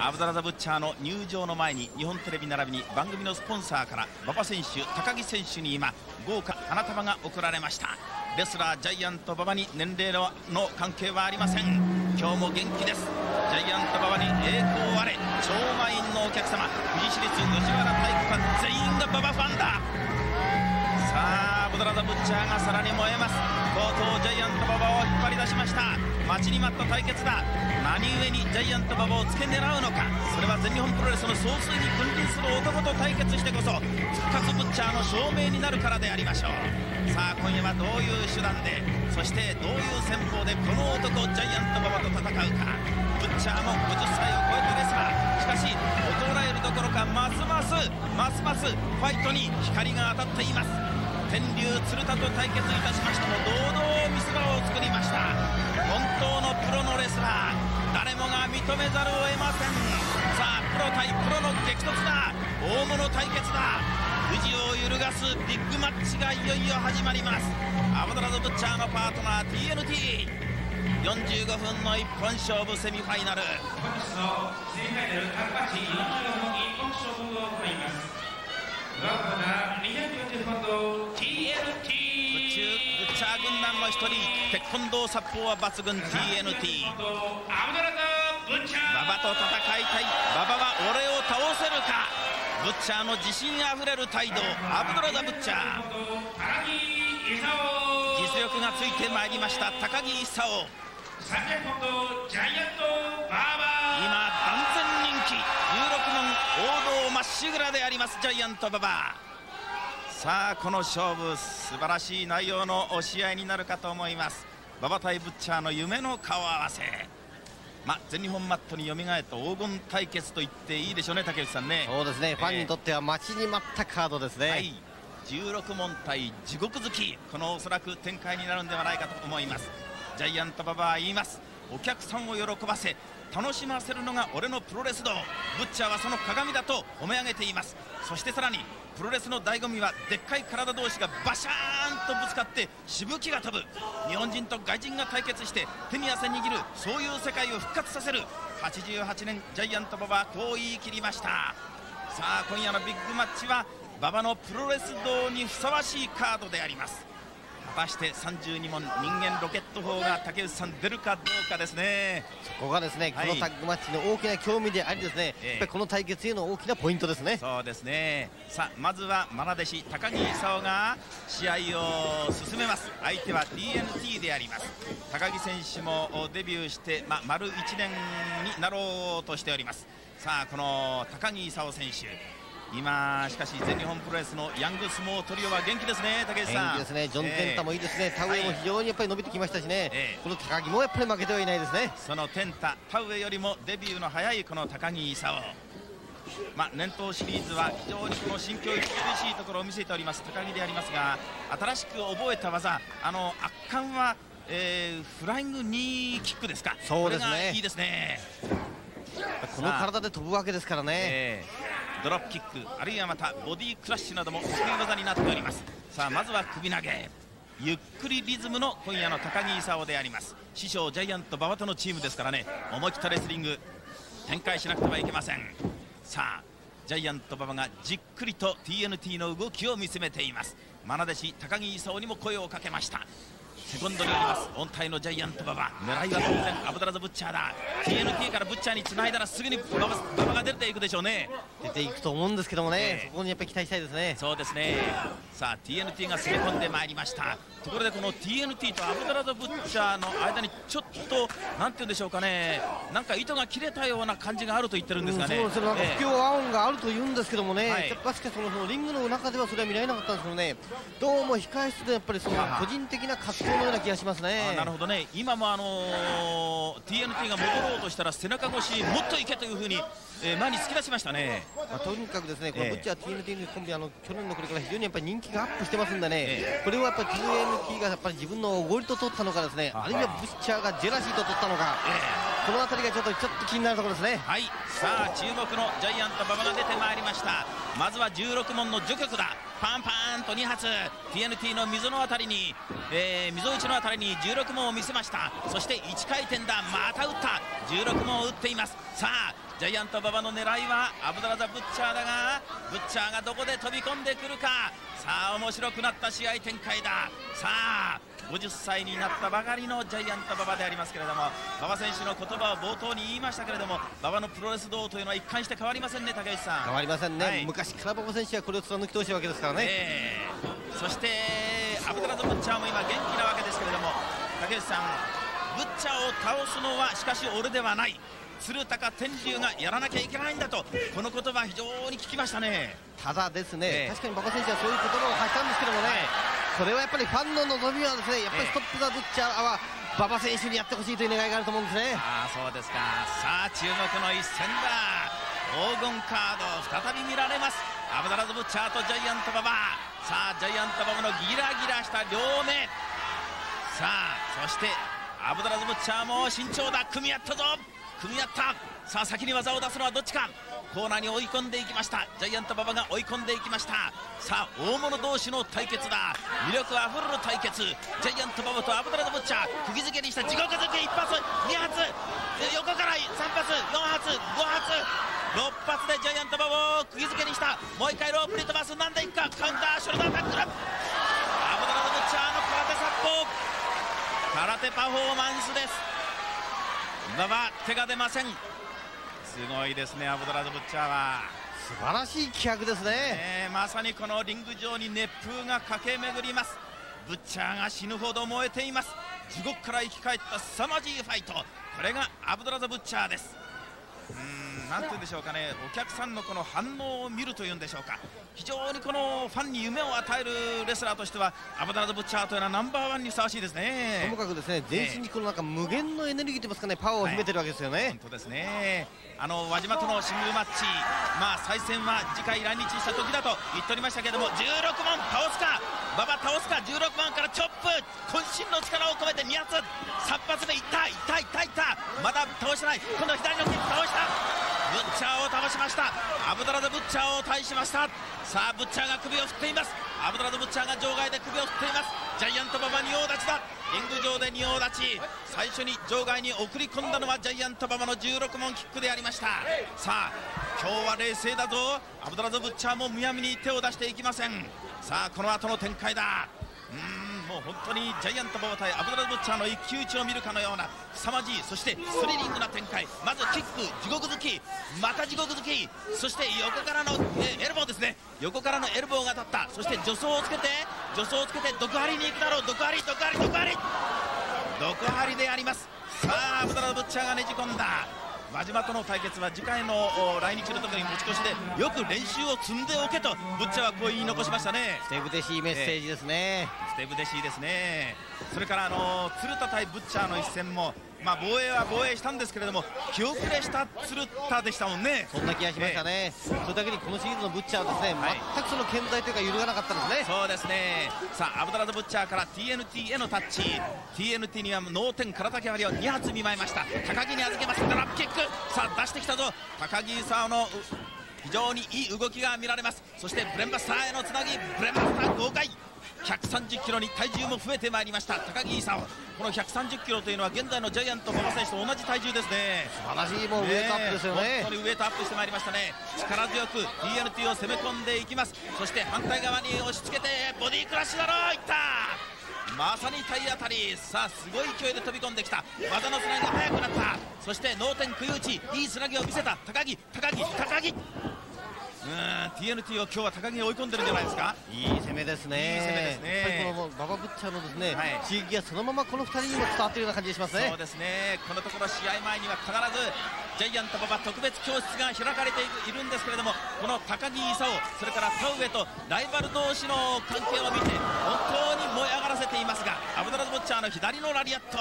アブドラザ・ブッチャーの入場の前に日本テレビ並びに番組のスポンサーから馬場選手高木選手に今豪華花束が贈られました。レスラージャイアント馬場に年齢のの関係はありません。今日も元気です。ジャイアント馬場に栄光あれ。超満員のお客様。富士市立吉原体育館全員が馬場ファンだ。さあアブドラザ・ブッチャーがさらに燃えます。とうとうジャイアント馬場を引っ張り出しました。待ちに待った対決だ。何故にジャイアント馬場を付け狙うのか。それは全日本プロレスの総帥に君臨する男と対決してこそ復活ブッチャーの証明になるからでありましょう。さあ今夜はどういう手段でそしてどういう戦法でこの男ジャイアント馬場と戦うか。ブッチャーも50歳を超えたレスラーしかし衰えるどころかますますますますファイトに光が当たっています。天竜鶴田と対決いたしましても堂々見せ場を作りました。本当のプロのレスラー誰もが認めざるを得ません。さあプロ対プロの激突だ。大物対決だ。富士を揺るがすビッグマッチがいよいよ始まります。アブドラズ・ブッチャーのパートナー TNT45 分の一本勝負セミファイナル。本日のセミファイナル各マッチ45の一本勝負を行います。チャー軍団の一人鉄拳道殺法は抜群 TNT 馬場と戦いたい。馬場は俺を倒せるか。ブッチャーの自信あふれる態度。アブドラザ・ブッチャー。実力がついてまいりました高木勲。300ポンドジャイアントバーバー。今断然人気16問王道まっしぐらでありますジャイアント馬場。さあこの勝負素晴らしい内容の押し合いになるかと思います。馬場対ブッチャーの夢の顔合わせ。まあ、全日本マットに蘇った黄金対決と言っていいでしょうね竹内さんね。そうですね、ファンにとっては待ちに待ったカードですね。はい、16問対地獄好き。このおそらく展開になるんではないかと思います。ジャイアント馬場は言いますお客さんを喜ばせ楽しませるのが俺のプロレス道。ブッチャーはその鏡だと褒め上げています。そしてさらにプロレスの醍醐味はでっかい体同士がバシャーンとぶつかってしぶきが飛ぶ。日本人と外人が対決して手に汗握るそういう世界を復活させる。88年ジャイアント馬場こう言い切りました。さあ今夜のビッグマッチは馬場のプロレス道にふさわしいカードであります。果たして32問人間ロケット砲が竹内さん出るかどうかですね。ここがですね、はい。このタッグマッチの大きな興味でありですね、ええ。やっぱりこの対決への大きなポイントですね。そうですね。さあまずは愛弟子高木勲が試合を進めます。相手は TNT であります。高木選手もおデビューして、まあ、丸1年になろうとしております。さあこの高木勲選手今しかし全日本プロレスのヤング相撲トリオは元気ですね竹内さん。元気ですね、ジョン・テンタもいいですね、田上も非常にやっぱり伸びてきましたしね、ええ。この高木もやっぱり負けてはいないですね。そのテンタ田上よりもデビューの早いこの高木勲。まあ、年頭シリーズは非常にこの心境に厳しいところを見せております高木でありますが新しく覚えた技あの圧巻は、えーフライングニーキックですか。そうですね。いいですね、この体で飛ぶわけですからね。えードロップキックあるいはまたボディクラッシュなども得意技になっております。さあまずは首投げ。ゆっくりリズムの今夜の高木勲であります。師匠ジャイアント馬場とのチームですからね。思い切ったレスリング展開しなくてはいけません。さあジャイアント馬場がじっくりと TNT の動きを見つめています。愛弟子高木勲にも声をかけました。セコンドにあります。本体のジャイアント馬場。狙いは当然アブドラザ・ブッチャーだ。TNT からブッチャーにつないだらすぐに馬場が出ていくでしょうね。出ていくと思うんですけどもね、ええ。そこにやっぱり期待したいですね。そうですね。さあ TNT が攻め込んでまいりました。ところでこの TNT とアブドラザ・ブッチャーの間にちょっとなんて言うんでしょうかね。なんか糸が切れたような感じがあると言ってるんですがね、うんそうですよなんかええ不協和音があると言うんですけどもね、はい。やっぱしかしそのそのリングの中ではそれは見られなかったんですけどね、どうも控え室でやっぱりその個人的な葛藤のような気がしますね。あなるほどね。今もあのー TNT が戻ろうとしたら背中越しもっといけというふうに、えー前に突き出しましたね。まあ、とにかくですね、このええブッチャー TNT のコンビ、あの去年のこれから非常にやっぱり人気がアップしてますんでね、えこれはやっぱり TNT がやっぱり自分のおごりと取ったのかですね、あるいはブッチャーがジェラシーと取ったのか、このあたりがちょっとちょっと気になるところですね。はい。さあ注目のジャイアント馬場が出てまいりました。まずは16問の序曲だパンパンと2発。TNT の溝のあたりに、えー、溝内のあたりに16問を見せました。そして1回転だ。また打った。16問を打っています。さあジャイアント馬場の狙いはアブダラザ・ブッチャーだがブッチャーがどこで飛び込んでくるか。さあ面白くなった試合展開だ。さあ50歳になったばかりのジャイアント馬場でありますけれども馬場選手の言葉を冒頭に言いましたけれども馬場のプロレス道というのは一貫して変わりませんね竹内さん。変わりませんね、はい。昔から馬場選手はこれを貫き通したわけですからね、えーそしてアブダラザ・ブッチャーも今元気なわけですけれども竹内さんブッチャーを倒すのはしかし俺ではない。鶴高天竜がやらなきゃいけないんだとこの言葉非常に聞きましたね。ただですね、ええ。確かに馬場選手はそういう言葉を発したんですけどもね、それはやっぱりファンの望みはですねやっぱりストップ・ザ・ブッチャーは馬場選手にやってほしいという願いがあると思うんですね。ああそうですか。さあ注目の一戦だ。黄金カード再び見られますアブダラズ・ブッチャーとジャイアント馬場さあジャイアント馬場のギラギラした両目。さあそしてアブダラズ・ブッチャーも慎重だ。組み合ったぞ。組み合った。さあ先に技を出すのはどっちか。コーナーに追い込んでいきました。ジャイアント馬場が追い込んでいきました。さあ大物同士の対決だ。魅力あふれる対決。ジャイアント馬場とアブダラズ・ブッチャー釘付けにした地獄付け1発2発で横から3発4発5発6発でジャイアント馬場を釘付けにした。もう一回ロープに飛ばす。なんでいくか。カウンターショルダータックル。アブダラズ・ブッチャーの空手殺法空手パフォーマンスです。馬場手が出ません。すごいですねアブドラズ・ブッチャーは、素晴らしい気迫ですね。えーまさにこのリング上に熱風が駆け巡ります。ブッチャーが死ぬほど燃えています。地獄から生き返った凄まじいファイト。これがアブドラザ・ブッチャーですなんて言うんでしょうかね。お客さんのこの反応を見るというんでしょうか。非常にこのファンに夢を与えるレスラーとしてはアブドラザ・ブッチャーというのはナンバーワンにふさわしいですね。ともかくですね全身にこのなんか無限のエネルギーといいますかねパワーを秘めてるわけですよね。本当ですね。あの輪島とのシングルマッチ。まあ再戦は次回来日した時だと言っておりましたけども16問倒すか馬場倒すか16問からチョップ渾身の力を込めて2発3発目いったいったいったいった。まだ倒してない。今度は左のチャーを倒しました。アブドラザ・ブッチャーを対しました。さあブッチャーが首を振っています。アブドラザ・ブッチャーが場外で首を振っています。ジャイアント馬場仁王立ちだ。リング上で仁王立ち。最初に場外に送り込んだのはジャイアント馬場の16問キックでありました。さあ今日は冷静だぞ。アブドラザ・ブッチャーもむやみに手を出していきません。さあこの後の展開だ。うん。もう本当にジャイアント馬場対アブドラ・ブッチャーの一騎打ちを見るかのような凄まじいそしてスリリングな展開。まずキック地獄突きまた地獄突きそして横からのエルボーですね。横からのエルボーが当たった。そして助走をつけて助走をつけて毒針に行くだろう。毒針毒針毒針。毒針であります。さあアブドラ・ブッチャーがねじ込んだ。輪島との対決は次回のお来日の時に持ち越しでよく練習を積んでおけとブッチャーはこう言い残しましたね。ステブテシーメッセージですね。ステブデシーですね。それからあの鶴田対ブッチャーの一戦もまあ防衛は防衛したんですけれども気遅れした鶴田でしたもんね。そんな気がしましたね、それだけにこのシリーズのブッチャーはですね、はい。全くその健在というか揺るがなかったですね。そうですね。さあアブドラザ・ブッチャーから TNT へのタッチ。TNT には脳天唐竹割りを2発見舞いました。高木に預けます。ドラップキック。さあ出してきたぞ。高木勲のう非常にいい動きが見られます。そしてブレンバスターへのつなぎ。ブレンバスター豪快130キロに体重も増えてまいりました。高木勲。この130キロというのは現在のジャイアント馬場選手と同じ体重ですね。素晴らしいもうウエイトアップですよね。本当にウエイトアップしてまいりましたね。力強く TNT を攻め込んでいきます。そして反対側に押し付けてボディクラッシュだろういった。まさに体当たり。さあすごい勢いで飛び込んできた。技のつなぎが速くなった。そして脳天食い打ちいいつなぎを見せた。高木高木高木 TNT を今日は高木が追い込んでるんじゃないですか？いい攻めですね。いい攻めですねやっぱりこのババブッチャーのですね、はい刺激がそのままこの二人にも伝わっているような感じがしますねそう。ですねこのところ試合前には必ずジャイアント馬場特別教室が開かれているんですけれどもこの高木勲それから田上とライバル同士の関係を見て本当に燃え上がらせていますがアブドラズ・ボッチャーの左のラリアット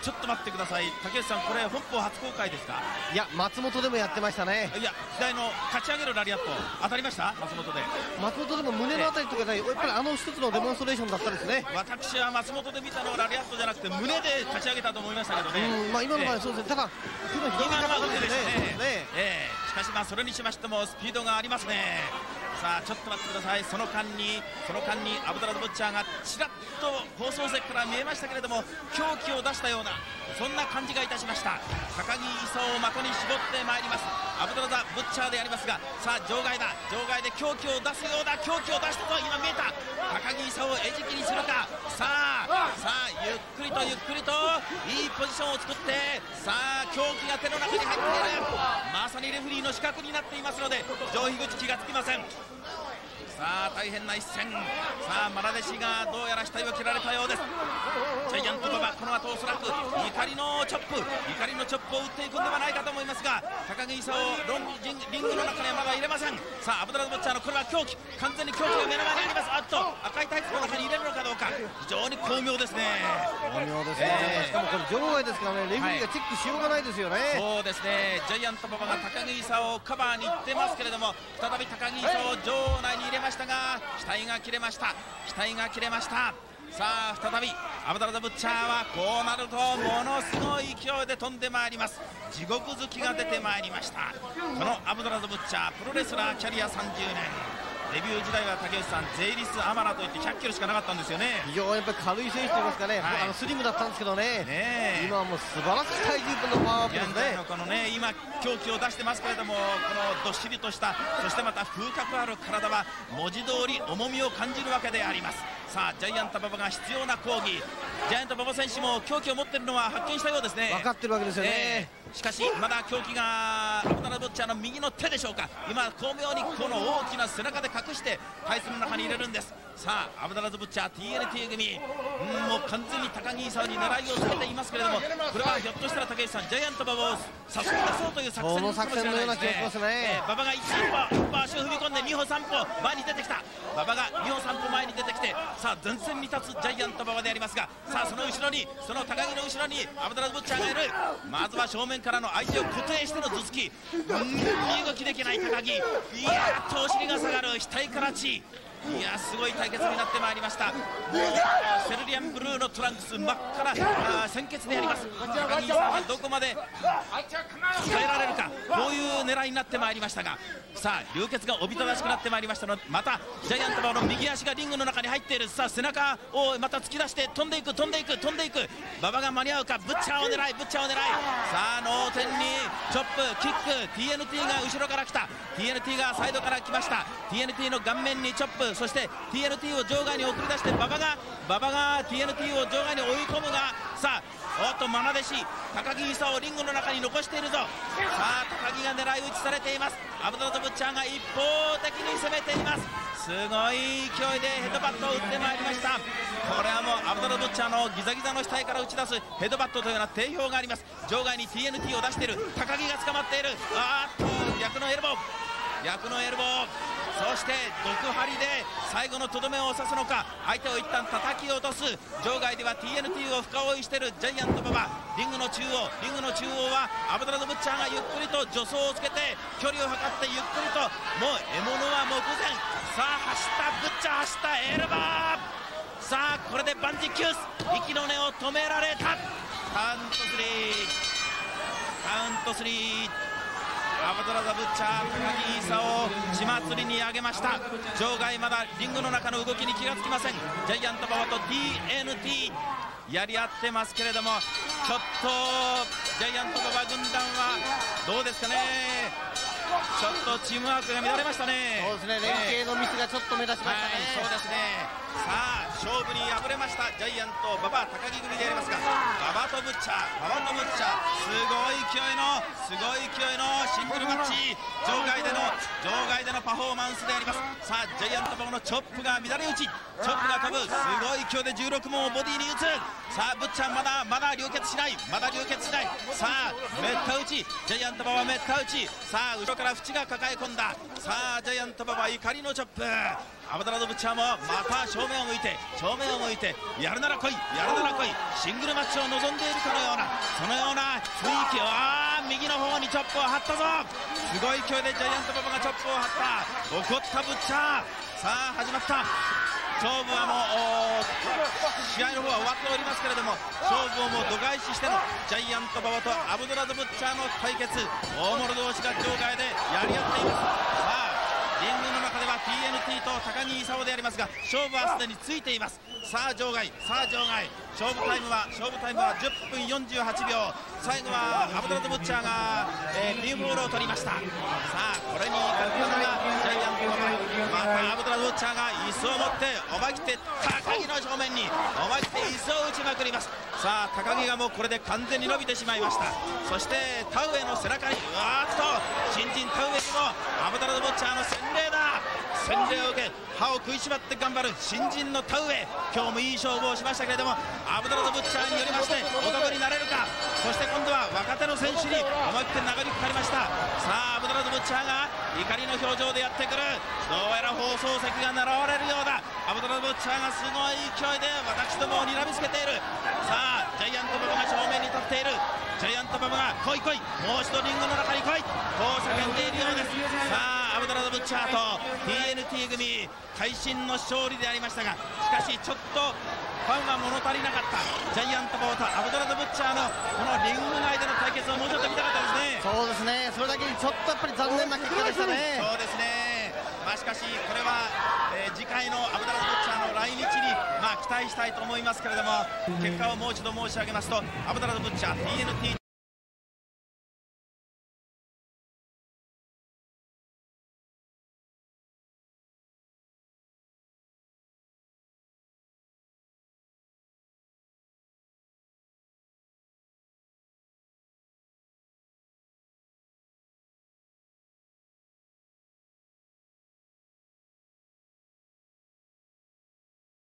ちょっと待ってください。竹内さんこれ本邦初公開ですか？いや松本でもやってましたね。いや左の勝ち上げるラリアット。当たりました？松本で。松本でも胸のあたりとかね、やっぱりあの一つのデモンストレーションだったですね。私は松本で見たのはラリアットじゃなくて胸で立ち上げたと思いましたけどね。うん、まあ今の場合はそうですね。ただ手の今のは腕ですねね。ええ。しかしまあそれにしましてもスピードがありますねさあちょっと待ってください。その間にその間にアブドラド・ブッチャーがちらっと放送席から見えましたけれども狂気を出したようなそんな感じがいたしました。高木勲を的に絞ってまいります。アブドラザ・ブッチャーでありますがさあ場外だ。場外で狂気を出すようだ狂気を出したぞ今見えた。高木勲を餌食にするか。さあさあゆっくりとゆっくりといいポジションを作ってさあ狂気が手の中に入っている。まさにレフリーの死角になっていますので上樋口気がつきません。now さあ大変な一戦。さあマラデシがどうやら死体を切られたようです。ジャイアント馬場この後おそらく怒りのチョップ怒りのチョップを打っていくんではないかと思いますが高木勲をロンリンリングの中にはまだ入れません。さあアブドラズ・ボッチャーのこれは狂気。完全に狂気が目の前にあります。あっと赤いタイツの中に入れるのかどうか。非常に巧妙ですね。巧妙ですね、しかもこれ場外ですからねレフェリーがチェックしようがないですよね、そうですね。ジャイアント馬場が高木勲をカバーに行ってますけれども再び高木勲を場内に入れましたが額が切れました。額が切れました。さあ再びアブダラザ・ブッチャーはこうなるとものすごい勢いで飛んでまいります。地獄好きが出てまいりました。このアブダラザ・ブッチャープロレスラーキャリア30年。デビュー時代は竹内さんゼイリス・アマラといって100キロしかなかったんですよね。非常にやっぱり軽い選手といいますかね、はい。あのスリムだったんですけどねねえ。今はもう素晴らしい体重分のパワーアップで。のこのね今狂気を出してますけれどもこのどっしりとしたそしてまた風格ある体は文字通り重みを感じるわけでありますさあジャイアント馬場が必要な抗議ジャイアント馬場選手も狂気を持っているのは発見したようですね。分かってるわけですよね、えーしかしまだ狂気がアブダラ・ボッチャーの右の手でしょうか。今巧妙にこの大きな背中で隠してタイツの中に入れるんですさあアブダラズ・ブッチャー TNT 組。うんもう完全に高木勲に狙いをつけていますけれどもこれはひょっとしたら竹内さんジャイアント馬場を誘い出そうという作戦その作戦のような気がしますね。えー馬場が一歩一歩足を踏み込んで2歩3歩前に出てきた。馬場が2歩3歩前に出てきてさあ前線に立つジャイアント馬場でありますがさあその後ろにその高木の後ろにアブダラズ・ブッチャーがいる。まずは正面からの相手を固定しての頭突き。うん身動きできない高木。いやーっとお尻が下がる。額から血いやすごい対決になってまいりました。セルリアンブルーのトランクス真っ赤なあー鮮血であります。高木さんはどこまで耐えられるかこういう狙いになってまいりましたが。さあ流血がおびただしくなってまいりましたのでまたジャイアントの右足がリングの中に入っている。さあ背中をまた突き出して飛んでいく飛んでいく飛んでいく。馬場が間に合うかブッチャーを狙いブッチャーを狙い。さあ脳天にチョップキック TNT が後ろから来た。TNT がサイドから来ました。TNT の顔面にチョップそして TNT を場外に送り出して馬場が馬場が TNT を場外に追い込むがさあおっと愛弟子高木勲をリングの中に残しているぞ。さあ高木が狙い撃ちされています。アブドラド・ブッチャーが一方的に攻めています。すごい勢いでヘッドバットを打ってまいりました。これはもうアブドラド・ブッチャーのギザギザの額から打ち出すヘッドバットというような定評があります。場外に TNT を出している。高木が捕まっている。あっと逆のエルボー。逆のエルボー。そして毒針で最後のとどめを刺すのか相手を一旦叩き落とす。場外では TNT を深追いしているジャイアント馬場。リングの中央リングの中央はアブドラド・ブッチャーがゆっくりと助走をつけて距離を測ってゆっくりともう獲物は目前。さあ走ったブッチャー走ったエルバー。さあこれでバンジーキュース。息の根を止められた。カウント3カウント3アブドラザ・ブッチャー高木勲を血祭りに上げました。場外まだリングの中の動きに気がつきません。ジャイアント馬場と DNT やり合ってますけれどもちょっとジャイアント馬場軍団はどうですかね。ちょっとチームワークが乱れましたね。そうですね連携のミスがちょっと目立ちまはい、したね、そうですね。さあ、勝負に敗れましたジャイアント馬場高木組でありますが、馬場とブッチャー、馬場とブッチャー、すごい勢いの、すごい勢いのシングルマッチ、場外での、場外でのパフォーマンスであります。さあ、ジャイアント馬場のチョップが乱れ打ち、チョップが飛ぶ、すごい勢いで16問をボディに打つ。さあ、ブッチャーまだ、まだ流血しない、まだ流血しない。さあ、めった打ち、ジャイアント馬場めった打ち、さあ、後ろから縁が抱え込んだ。さあ、ジャイアント馬場怒りのチョップ。アブダラド・ブッチャーもまた正面を向いて正面を向いてやるなら来いやるなら来いシングルマッチを望んでいるかのようなそのような雰囲気。をあー右の方にチョップを張ったぞ。すごい勢いでジャイアント馬場がチョップを張った。怒ったブッチャー。さあ始まった。勝負はもう試合の方は終わっておりますけれども勝負をもう度外視してのジャイアント馬場とアブドラド・ブッチャーの対決大物同士が場外でやり合っています。さあリングの中では TNT と高木勲でありますが勝負はすでについています。さあ場外さあ場外。勝負タイムは勝負タイムは10分48秒。最後はアブドラド・ブッチャーが、えー、ピンボールを取りました。さあこれに勝ったのが場またアブドラド・ブッチャが椅子を持って思い切って高木の正面に思い切って椅子を打ちまくります。さあ高木がもうこれで完全に伸びてしまいました。そして田植えの背中にうわーっと新人田植えにもアブドラド・ブッチャーの洗礼だ。洗礼を受け歯を食いしばって頑張る新人の田植え。今日もいい勝負をしましたけれどもアブドラド・ブッチャーによりましてお得になれるか。そして今度は若手の選手に思い切って殴りかかりました。さあアブドラド・ブッチャーが怒りの表情でやってくる。どうやら放送席が狙われるようだ。アブドラ・ブッチャーがすごい勢いで私どもを睨みつけている。さあジャイアント馬場が正面に立っている。ジャイアント馬場が来い来い。もう一度リングの中に来い。こう叫んでいるようです。さあアブドラド・ブッチャーと TNT 組会心の勝利でありましたがしかしちょっとファンは物足りなかった。ジャイアント馬場とアブドラド・ブッチャーのこのリング内での対決をもうちょっと見たかったですね。そうですね。それだけにちょっとやっぱり残念な結果でしたね。そうですね。まあしかしこれは、えー、次回のアブダラ期待したいと思いますけれども結果をもう一度申し上げますとアブダラド・ブッチャー TNT